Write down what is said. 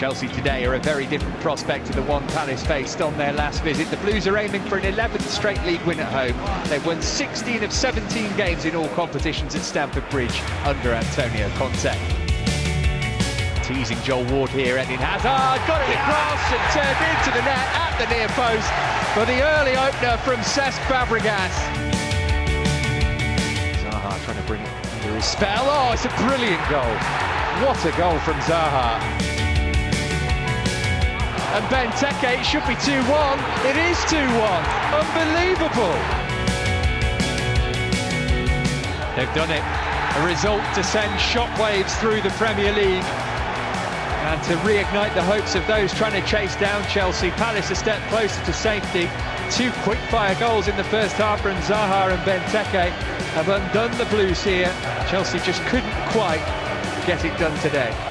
Chelsea today are a very different prospect to the one Palace faced on their last visit. The Blues are aiming for an 11th straight league win at home. They've won 16 of 17 games in all competitions at Stamford Bridge under Antonio Conte. Teasing Joel Ward here, Eden Hazard got it across and turned into the net at the near post for the early opener from Cesc Fabregas. Zaha trying to bring it under his spell. Oh, it's a brilliant goal. What a goal from Zaha. And Benteke, it should be 2-1. It is 2-1. Unbelievable. They've done it. A result to send shockwaves through the Premier League and to reignite the hopes of those trying to chase down Chelsea. Palace a step closer to safety. Two quick-fire goals in the first half from Zaha and Benteke have undone the Blues here. Chelsea just couldn't quite get it done today.